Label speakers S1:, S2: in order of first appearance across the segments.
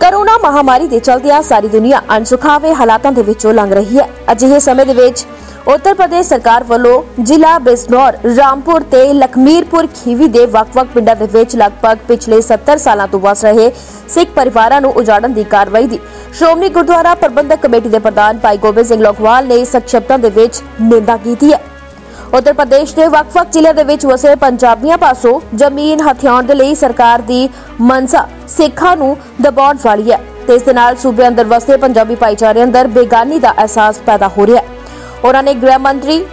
S1: Corona ਮਹਾਮਾਰੀ ਦੇ ਚਲਦਿਆਂ ਸਾਰੀ ਦੁਨੀਆ ਅਣਸੁਖਾਵੇ ਹਾਲਾਤਾਂ ਦੇ ਵਿੱਚੋਂ ਲੰਘ ਰਹੀ ਹੈ। ਅਜਿਹੇ ਸਮੇਂ ਦੇ ਵਿੱਚ ਉੱਤਰ ਪ੍ਰਦੇਸ਼ ਸਰਕਾਰ ਵੱਲੋਂ ਜ਼ਿਲ੍ਹਾ ਬਿਸਨੌਰ ਰਾਮਪੁਰ ਤੇ ਲਖਮੀਰਪੁਰ ਖੀਵੀ ਦੇ ਵੱਖ-ਵੱਖ ਪਿੰਡਾਂ ਦੇ ਵਿੱਚ ਲਗਭਗ ਪਿਛਲੇ 70 ਸਾਲਾਂ ਤੋਂ ਵਸ ਰਹੇ ਸਿੱਖ ਪਰਿਵਾਰਾਂ ਨੂੰ ਉਜਾੜਨ ਦੀ ਕਾਰਵਾਈ ਦੀ ਸ਼੍ਰੋਮਣੀ ਗੁਰਦੁਆਰਾ ਪ੍ਰਬੰਧਕ ਕਮੇਟੀ ਦੇ ਪ੍ਰਧਾਨ ਭਾਈ ਗੋਬਿੰਦ ਸਿੰਘ ਲੋਕਵਾਲ ਨੇ ਸਖਤ ਸ਼ਬਦਾਂ ਦੇ ਵਿੱਚ ਨਿੰਦਾ ਕੀਤੀ ਹੈ। ਉੱਤਰ ਪ੍ਰਦੇਸ਼ ਦੇ ਵੱਖ-ਵੱਖ ਜ਼ਿਲ੍ਹਿਆਂ ਦੇ ਵਿੱਚ ਵਸੇ ਪੰਜਾਬੀਆਂ ਪਾਸੋਂ ਜ਼ਮੀਨ ਹਥਿਆਉਣ ਦੇ ਲਈ ਸਰਕਾਰ ਦੀ ਮਨਸਾ ਸਿੱਖਾਂ ਨੂੰ ਦਬਾਉਣ ਵਾਲੀ ਹੈ ਤੇ ਇਸ ਦੇ ਨਾਲ ਸੂਬੇ ਅੰਦਰ ਵਸਦੇ ਪੰਜਾਬੀ ਭਾਈਚਾਰੇ ਅੰਦਰ ਬੇਗਾਨੀ ਦਾ ਅਹਿਸਾਸ ਪੈਦਾ ਹੋ ਰਿਹਾ ਹੈ। ਉਹਨਾਂ ਨੇ ਗ੍ਰਹਿ ਮੰਤਰੀ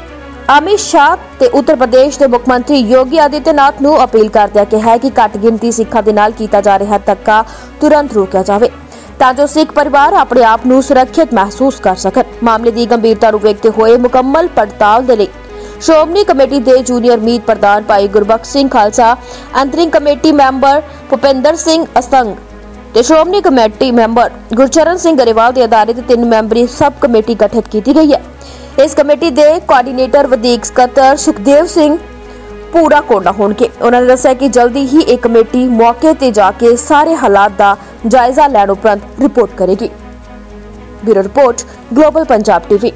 S1: ਅਮਿਤ ਸ਼ਾਹ ਤੇ ਉੱਤਰ ਪ੍ਰਦੇਸ਼ ਦੇ ਮੁੱਖ ਮੰਤਰੀ ਯੋਗੀ ਆਦਿੱਤਿਆਨਾਥ ਨੂੰ ਅਪੀਲ ਕਰਦਿਆਂ ਕਿਹਾ ਹੈ ਕਿ ਘੱਟ ਗਿਣਤੀ ਸਿੱਖਾਂ ਦੇ ਨਾਲ ਕੀਤਾ ਜਾ ਰਿਹਾ ਧੱਕਾ ਤੁਰੰਤ ਰੋਕਿਆ ਜਾਵੇ ਤਾਂ ਜੋ ਸਿੱਖ ਪਰਿਵਾਰ ਆਪਣੇ ਆਪ ਨੂੰ ਸੁਰੱਖਿਅਤ ਮਹਿਸੂਸ ਕਰ ਸਕਣ। ਮਾਮਲੇ ਦੀ ਗੰਭੀਰਤਾ ਨੂੰ ਵੇਖਦੇ ਹੋਏ ਮੁਕੰਮਲ ਪੜਤਾਲ ਦੇ ਲਈ ਸ਼੍ਰੋਮਣੀ ਕਮੇਟੀ ਦੇ ਜੂਨੀਅਰ ਮੀਤ ਪ੍ਰਧਾਨ ਭਾਈ ਗੁਰਬਖਸ਼ ਸਿੰਘ ਖਾਲਸਾ ਅੰਤਰਿੰਗ ਕਮੇਟੀ ਮੈਂਬਰ ਭੁਪਿੰਦਰ ਸਿੰਘ ਅਸੰਗ ਤੇ ਸ਼੍ਰੋਮਣੀ ਕਮੇਟੀ ਮੈਂਬਰ ਗੁਰਚਰਨ ਸਿੰਘ ਗਰੇਵਾਲ ਦੇ ਅਧਾਰਿਤ ਤਿੰਨ ਮੈਂਬਰੀ ਸਬ ਕਮੇਟੀ ਗਠਿਤ ਕੀਤੀ ਗਈ ਹੈ। ਇਸ ਕਮੇਟੀ ਦੇ ਕੋਆਰਡੀਨੇਟਰ ਵਧੀਕ ਸਕੱਤਰ ਸੁਖਦੇਵ ਸਿੰਘ ਪੂਰਾ ਕੋਟਾ ਹੋਣਗੇ। ਉਹਨਾਂ ਨੇ ਦੱਸਿਆ ਕਿ ਜਲਦੀ ਹੀ ਇਹ ਕਮੇਟੀ ਮੌਕੇ ਤੇ ਜਾ ਕੇ ਸਾਰੇ ਹਾਲਾਤ ਦਾ ਜਾਇਜ਼ਾ ਲੈਣ ਉਪਰੰਤ ਰਿਪੋਰਟ ਕਰੇਗੀ। Bureau report, global Punjab TV.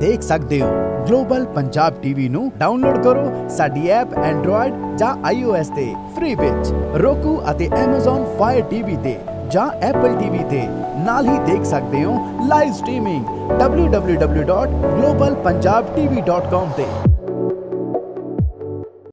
S2: ਦੇਖ ਸਕਦੇ ਹੋ। ਗਲੋਬਲ ਪੰਜਾਬ ਟੀਵੀ ਨੂੰ ਡਾਊਨਲੋਡ ਕਰੋ ਸਾਡੀ ਐਪ ਐਂਡਰੋਇਡ ਜਾਂ iOS ਤੇ ਫ੍ਰੀ ਵਿੱਚ। Roku ਅਤੇ Amazon Fire TV ਤੇ ਜਾਂ Apple TV ਤੇ ਨਾਲ ਹੀ ਦੇਖ ਸਕਦੇ ਹੋ ਲਾਈਵ ਸਟ੍ਰੀਮਿੰਗ www.globalpunjabtv.com ਤੇ।